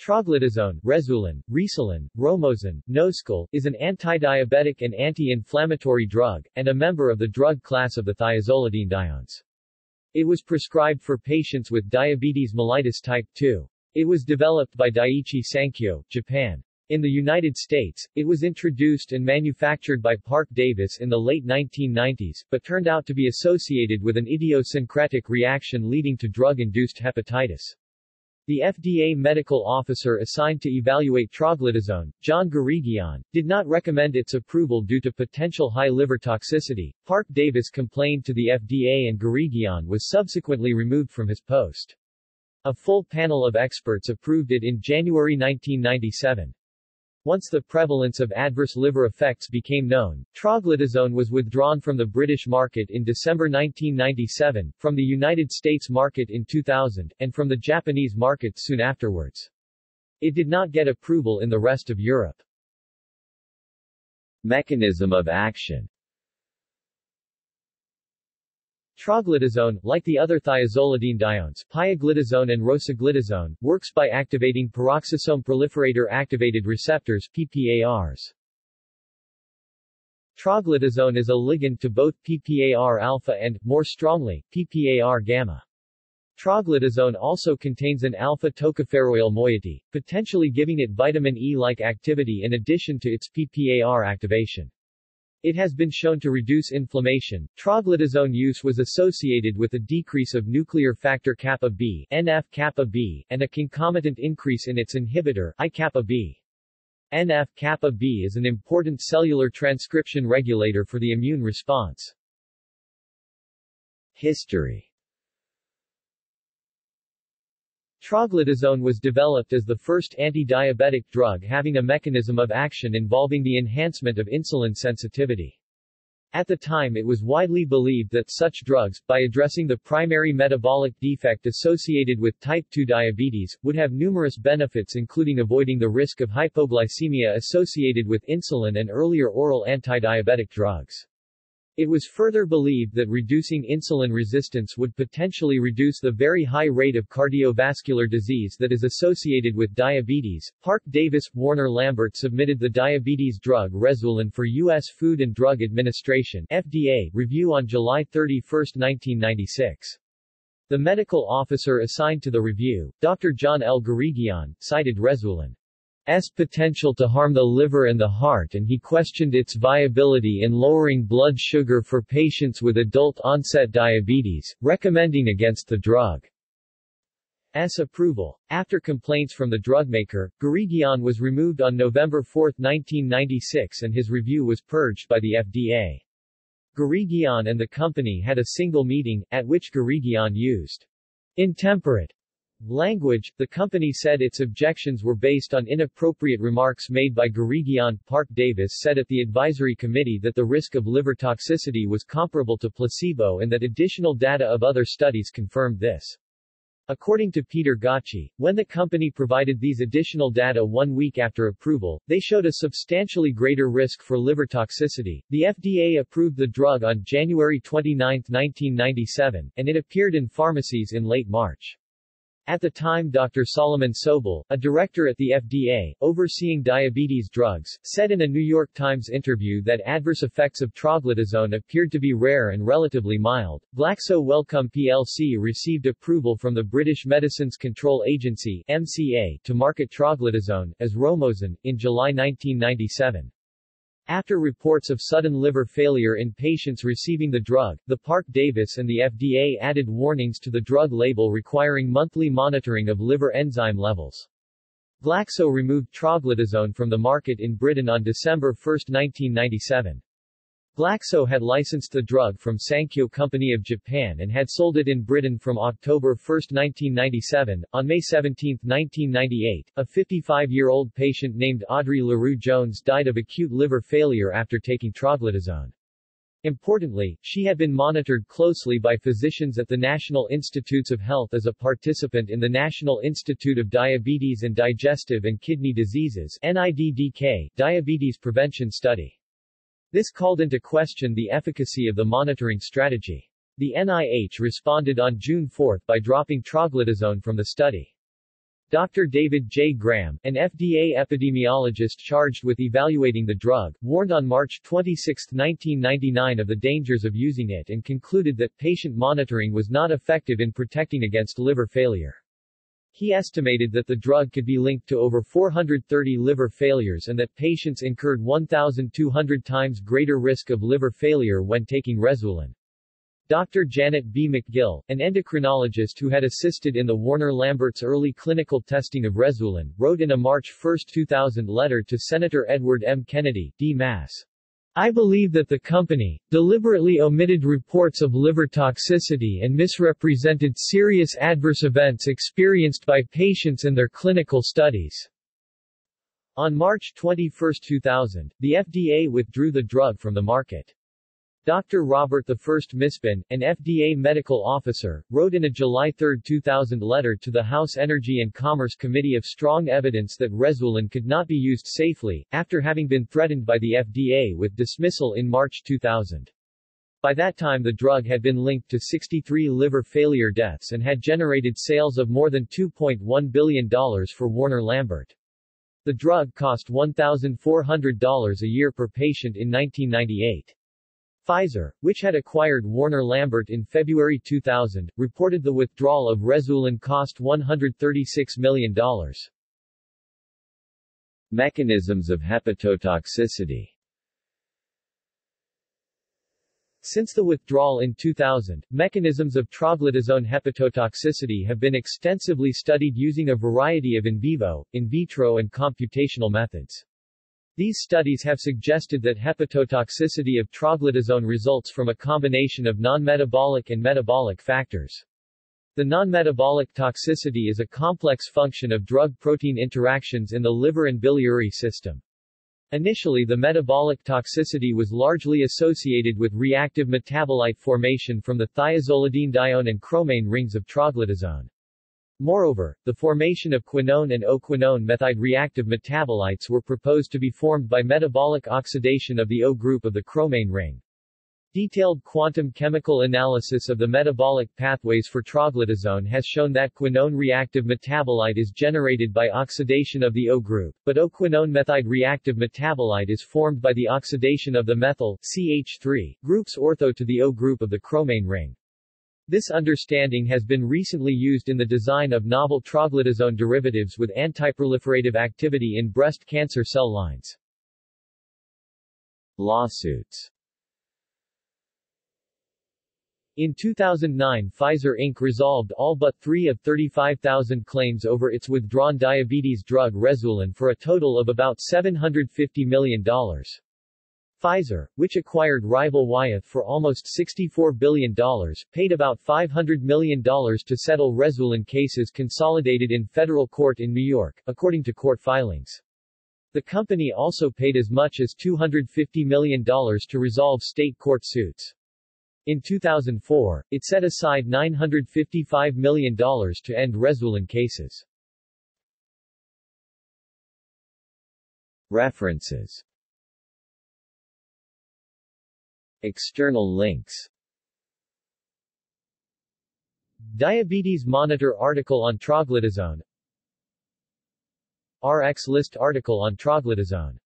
Troglitazone, Rezulin, Resulin, Romozin, Noscal, is an anti-diabetic and anti-inflammatory drug, and a member of the drug class of the thiazolidinediones. It was prescribed for patients with diabetes mellitus type 2. It was developed by Daiichi Sankyo, Japan. In the United States, it was introduced and manufactured by Parke-Davis in the late 1990s, but turned out to be associated with an idiosyncratic reaction leading to drug-induced hepatitis. The FDA medical officer assigned to evaluate troglitazone, John Gueriguian, did not recommend its approval due to potential high liver toxicity. Parke-Davis complained to the FDA and Gueriguian was subsequently removed from his post. A full panel of experts approved it in January 1997. Once the prevalence of adverse liver effects became known, troglitazone was withdrawn from the British market in December 1997, from the United States market in 2000, and from the Japanese market soon afterwards. It did not get approval in the rest of Europe. Mechanism of action Troglitazone, like the other thiazolidinediones, pioglitazone and rosiglitazone, works by activating peroxisome proliferator activated receptors PPARs. Troglitazone is a ligand to both PPAR alpha and, more strongly, PPAR gamma. Troglitazone also contains an alpha-tocopheroyl moiety, potentially giving it vitamin E-like activity in addition to its PPAR activation. It has been shown to reduce inflammation. Troglitazone use was associated with a decrease of nuclear factor kappa B, NF kappa B, and a concomitant increase in its inhibitor, I kappa B. NF kappa B is an important cellular transcription regulator for the immune response. History Troglitazone was developed as the first anti-diabetic drug having a mechanism of action involving the enhancement of insulin sensitivity. At the time it was widely believed that such drugs, by addressing the primary metabolic defect associated with type 2 diabetes, would have numerous benefits including avoiding the risk of hypoglycemia associated with insulin and earlier oral anti-diabetic drugs. It was further believed that reducing insulin resistance would potentially reduce the very high rate of cardiovascular disease that is associated with diabetes. Parke-Davis Warner Lambert submitted the diabetes drug Rezulin for U.S. Food and Drug Administration FDA review on July 31, 1996. The medical officer assigned to the review, Dr. John L. Gueriguian, cited Rezulin S potential to harm the liver and the heart and he questioned its viability in lowering blood sugar for patients with adult-onset diabetes, recommending against the drug. S approval. After complaints from the drugmaker, Gueriguian was removed on November 4, 1996 and his review was purged by the FDA. Gueriguian and the company had a single meeting, at which Gueriguian used intemperate Language The company said its objections were based on inappropriate remarks made by Gueriguian. Park Davis said at the advisory committee that the risk of liver toxicity was comparable to placebo and that additional data of other studies confirmed this. According to Peter Gøtzsche, when the company provided these additional data one week after approval, they showed a substantially greater risk for liver toxicity. The FDA approved the drug on January 29, 1997, and it appeared in pharmacies in late March. At the time Dr. Solomon Sobel, a director at the FDA, overseeing diabetes drugs, said in a New York Times interview that adverse effects of troglitazone appeared to be rare and relatively mild. Glaxo Wellcome plc received approval from the British Medicines Control Agency MCA to market troglitazone, as Romozin, in July 1997. After reports of sudden liver failure in patients receiving the drug, the Parke-Davis and the FDA added warnings to the drug label requiring monthly monitoring of liver enzyme levels. Glaxo removed troglitazone from the market in Britain on December 1, 1997. Glaxo had licensed the drug from Sankyo Company of Japan and had sold it in Britain from October 1, 1997. On May 17, 1998, a 55-year-old patient named Audrey LaRue Jones died of acute liver failure after taking troglitazone. Importantly, she had been monitored closely by physicians at the National Institutes of Health as a participant in the National Institute of Diabetes and Digestive and Kidney Diseases NIDDK diabetes prevention study. This called into question the efficacy of the monitoring strategy. The NIH responded on June 4 by dropping troglitazone from the study. Dr. David J. Graham, an FDA epidemiologist charged with evaluating the drug, warned on March 26, 1999 of the dangers of using it and concluded that patient monitoring was not effective in protecting against liver failure. He estimated that the drug could be linked to over 430 liver failures and that patients incurred 1,200 times greater risk of liver failure when taking Rezulin. Dr. Janet B. McGill, an endocrinologist who had assisted in the Warner-Lambert's early clinical testing of Rezulin, wrote in a March 1, 2000 letter to Senator Edward M. Kennedy, D. Mass. I believe that the company, deliberately omitted reports of liver toxicity and misrepresented serious adverse events experienced by patients in their clinical studies. On March 21, 2000, the FDA withdrew the drug from the market. Dr. Robert I Misbin, an FDA medical officer, wrote in a July 3, 2000 letter to the House Energy and Commerce Committee of strong evidence that Rezulin could not be used safely, after having been threatened by the FDA with dismissal in March 2000. By that time the drug had been linked to 63 liver failure deaths and had generated sales of more than $2.1 billion for Warner Lambert. The drug cost $1,400 a year per patient in 1998. Pfizer, which had acquired Warner Lambert in February 2000, reported the withdrawal of Rezulin cost $136 million. Mechanisms of hepatotoxicity Since the withdrawal in 2000, mechanisms of troglitazone hepatotoxicity have been extensively studied using a variety of in vivo, in vitro and computational methods. These studies have suggested that hepatotoxicity of troglitazone results from a combination of non-metabolic and metabolic factors. The non-metabolic toxicity is a complex function of drug-protein interactions in the liver and biliary system. Initially the metabolic toxicity was largely associated with reactive metabolite formation from the thiazolidine thiazolidinedione and chromane rings of troglitazone. Moreover, the formation of quinone and O-quinone methide reactive metabolites were proposed to be formed by metabolic oxidation of the O group of the chromane ring. Detailed quantum chemical analysis of the metabolic pathways for troglitazone has shown that quinone reactive metabolite is generated by oxidation of the O group, but O-quinone methide reactive metabolite is formed by the oxidation of the methyl CH3 groups ortho to the O group of the chromane ring. This understanding has been recently used in the design of novel troglitazone derivatives with antiproliferative activity in breast cancer cell lines. Lawsuits in 2009 Pfizer Inc. resolved all but three of 35,000 claims over its withdrawn diabetes drug Rezulin for a total of about $750 million. Pfizer, which acquired rival Wyeth for almost $64 billion, paid about $500 million to settle Rezulin cases consolidated in federal court in New York, according to court filings. The company also paid as much as $250 million to resolve state court suits. In 2004, it set aside $955 million to end Rezulin cases. References External links. Diabetes Monitor article on troglitazone RX list article on troglitazone